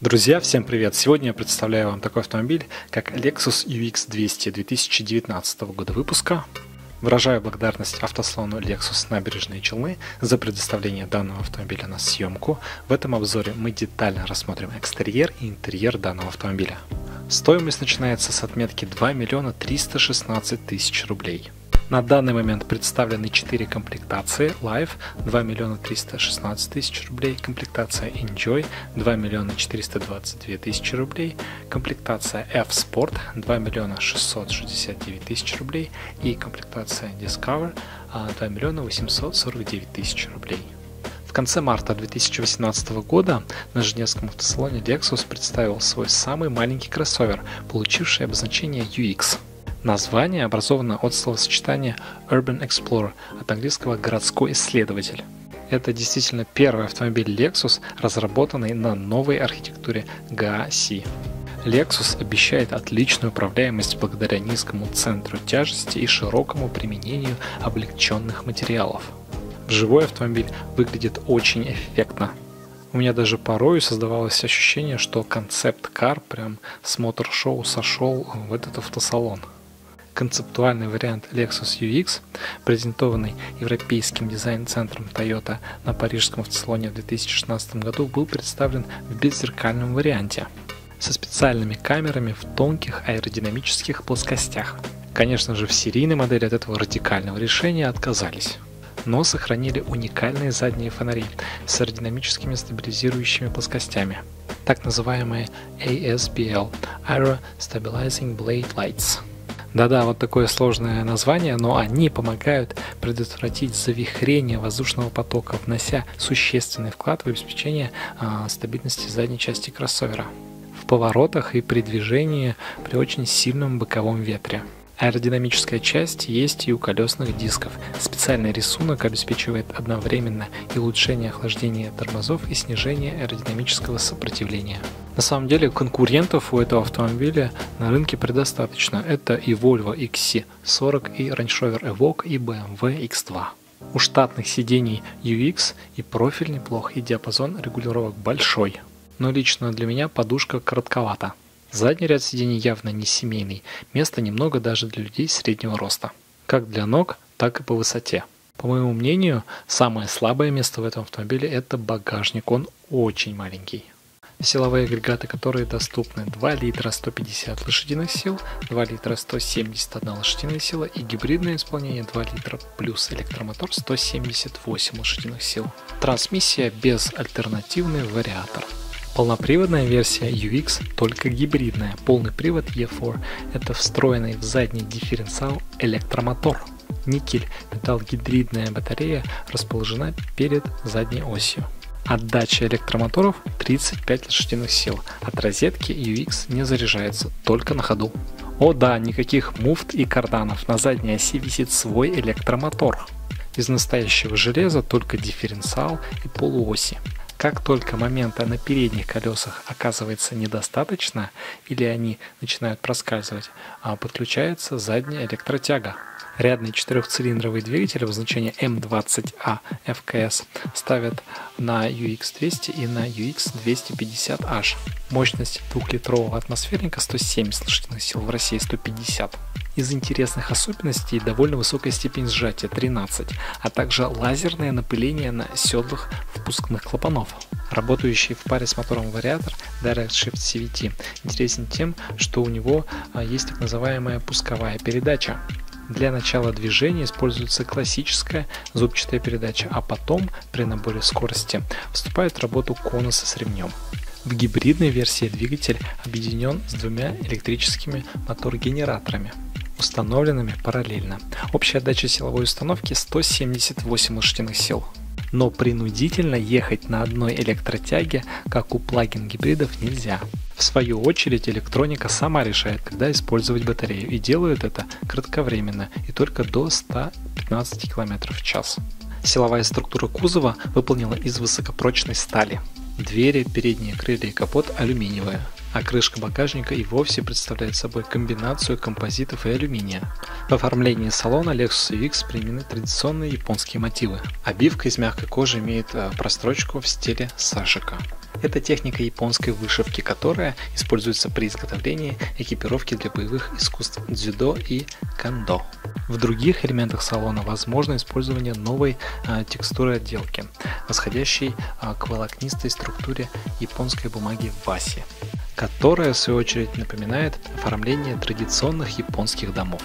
Друзья, всем привет! Сегодня я представляю вам такой автомобиль, как Lexus UX 200 2019 года выпуска. Выражаю благодарность автослону Lexus Набережные Челны за предоставление данного автомобиля на съемку. В этом обзоре мы детально рассмотрим экстерьер и интерьер данного автомобиля. Стоимость начинается с отметки 2 миллиона 316 тысяч рублей. На данный момент представлены 4 комплектации Live 2 миллиона 316 тысяч рублей, комплектация Enjoy 2 миллиона 422 тысячи рублей, комплектация F-Sport 2 миллиона 669 тысяч рублей и комплектация Discover 2 миллиона 849 тысяч рублей. В конце марта 2018 года на Женевском автосалоне Lexus представил свой самый маленький кроссовер, получивший обозначение UX – Название образовано от словосочетания Urban Explorer, от английского «городской исследователь». Это действительно первый автомобиль Lexus, разработанный на новой архитектуре GAC. Lexus обещает отличную управляемость благодаря низкому центру тяжести и широкому применению облегченных материалов. Живой автомобиль выглядит очень эффектно. У меня даже порой создавалось ощущение, что концепт-кар прям с мотор-шоу сошел в этот автосалон концептуальный вариант Lexus UX, презентованный Европейским дизайн-центром Toyota на парижском автосалоне в 2016 году, был представлен в беззеркальном варианте со специальными камерами в тонких аэродинамических плоскостях. Конечно же, в серийной модели от этого радикального решения отказались но сохранили уникальные задние фонари с аэродинамическими стабилизирующими плоскостями, так называемые ASBL – Aero Stabilizing Blade Lights – да-да, вот такое сложное название, но они помогают предотвратить завихрение воздушного потока, внося существенный вклад в обеспечение э, стабильности задней части кроссовера в поворотах и при движении при очень сильном боковом ветре. Аэродинамическая часть есть и у колесных дисков. Специальный рисунок обеспечивает одновременно и улучшение охлаждения тормозов и снижение аэродинамического сопротивления. На самом деле конкурентов у этого автомобиля на рынке предостаточно. Это и Volvo XC40, и Range Rover Evoque, и BMW X2. У штатных сидений UX и профиль неплох, и диапазон регулировок большой. Но лично для меня подушка коротковата. Задний ряд сидений явно не семейный, места немного даже для людей среднего роста. Как для ног, так и по высоте. По моему мнению, самое слабое место в этом автомобиле это багажник, он очень маленький. Силовые агрегаты, которые доступны 2 литра 150 лошадиных сил, 2 литра 171 лошадиная сила и гибридное исполнение 2 литра плюс электромотор 178 лошадиных сил. Трансмиссия без альтернативный вариатор. Полноприводная версия UX только гибридная. Полный привод E4 – это встроенный в задний дифференциал электромотор. Никель металлогидридная батарея расположена перед задней осью. Отдача электромоторов 35 лошадиных сил. От розетки UX не заряжается, только на ходу. О да, никаких муфт и карданов. На задней оси висит свой электромотор. Из настоящего железа только дифференциал и полуоси. Как только момента на передних колесах оказывается недостаточно или они начинают проскальзывать, а подключается задняя электротяга. Рядный четырехцилиндровый двигатель обозначения М20А ФКС ставят на UX200 и на UX250H. Мощность двухлитрового атмосферника 170 лошадиных сил, в России 150. Из интересных особенностей довольно высокая степень сжатия 13, а также лазерное напыление на седлах впускных клапанов. Работающий в паре с мотором вариатор Direct Shift CVT интересен тем, что у него а, есть так называемая пусковая передача. Для начала движения используется классическая зубчатая передача, а потом при наборе скорости вступает в работу конуса с ремнем. В гибридной версии двигатель объединен с двумя электрическими мотор-генераторами установленными параллельно. Общая отдача силовой установки 178 лошадиных сил. Но принудительно ехать на одной электротяге, как у плагин гибридов, нельзя. В свою очередь электроника сама решает, когда использовать батарею и делает это кратковременно и только до 115 км в час. Силовая структура кузова выполнена из высокопрочной стали. Двери, передние крылья и капот алюминиевые а крышка багажника и вовсе представляет собой комбинацию композитов и алюминия. В оформлении салона Lexus UX применены традиционные японские мотивы. Обивка из мягкой кожи имеет э, прострочку в стиле сашика. Это техника японской вышивки, которая используется при изготовлении экипировки для боевых искусств дзюдо и кандо. В других элементах салона возможно использование новой э, текстуры отделки, восходящей э, к волокнистой структуре японской бумаги васи, которая в свою очередь напоминает оформление традиционных японских домов.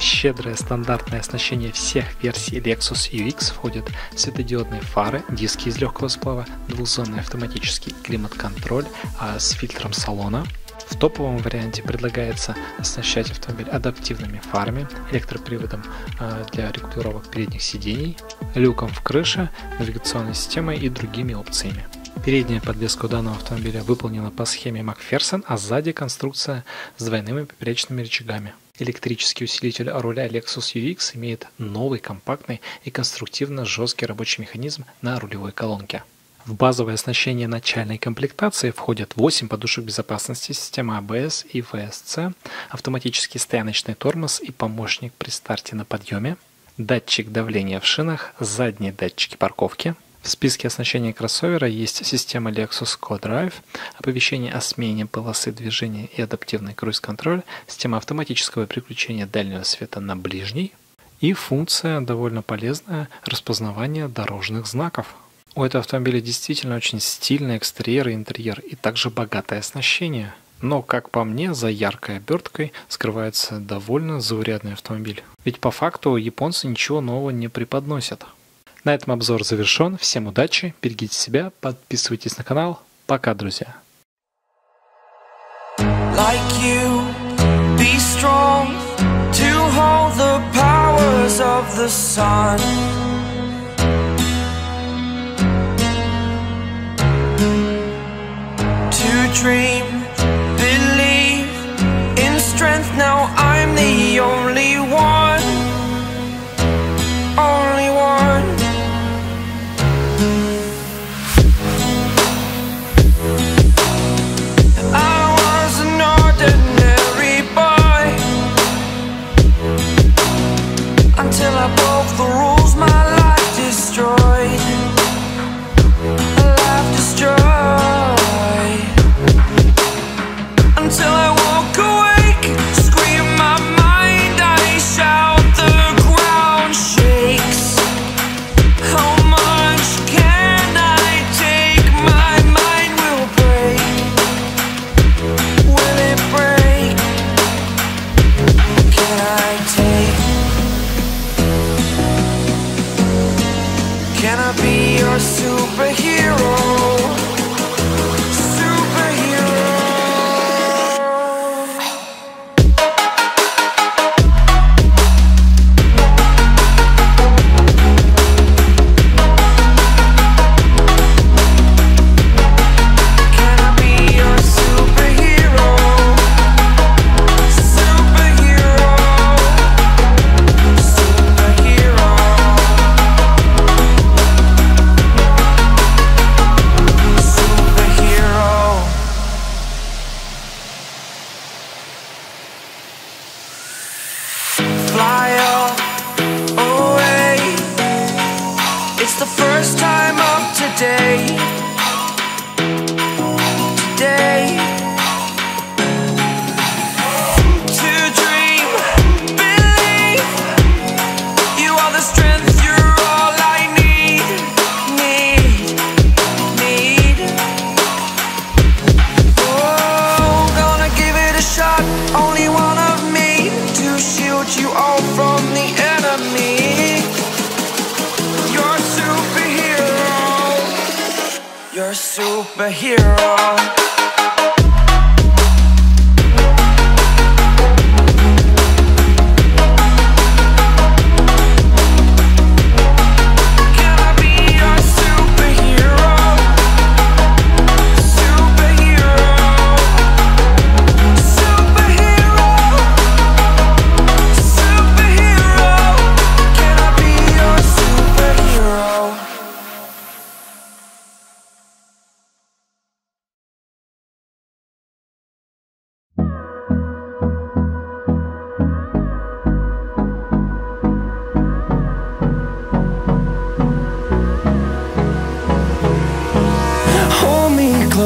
Щедрое стандартное оснащение всех версий Lexus UX входят светодиодные фары, диски из легкого сплава, двухзонный автоматический климат-контроль а с фильтром салона. В топовом варианте предлагается оснащать автомобиль адаптивными фарами, электроприводом а, для регулировок передних сидений, люком в крыше, навигационной системой и другими опциями. Передняя подвеска у данного автомобиля выполнена по схеме Макферсон, а сзади конструкция с двойными поперечными рычагами. Электрический усилитель руля Lexus UX имеет новый компактный и конструктивно жесткий рабочий механизм на рулевой колонке. В базовое оснащение начальной комплектации входят 8 подушек безопасности, система ABS и VSC, автоматический стояночный тормоз и помощник при старте на подъеме, датчик давления в шинах, задние датчики парковки, в списке оснащения кроссовера есть система Lexus Co-Drive, оповещение о смене полосы движения и адаптивный круиз-контроль, система автоматического переключения дальнего света на ближний и функция довольно полезная распознавание дорожных знаков. У этого автомобиля действительно очень стильный экстерьер и интерьер и также богатое оснащение. Но, как по мне, за яркой оберткой скрывается довольно заурядный автомобиль. Ведь по факту японцы ничего нового не преподносят. На этом обзор завершен. Всем удачи, берегите себя, подписывайтесь на канал. Пока, друзья. Like you, be strong to hold the powers of the sun. To dream, hero.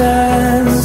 distance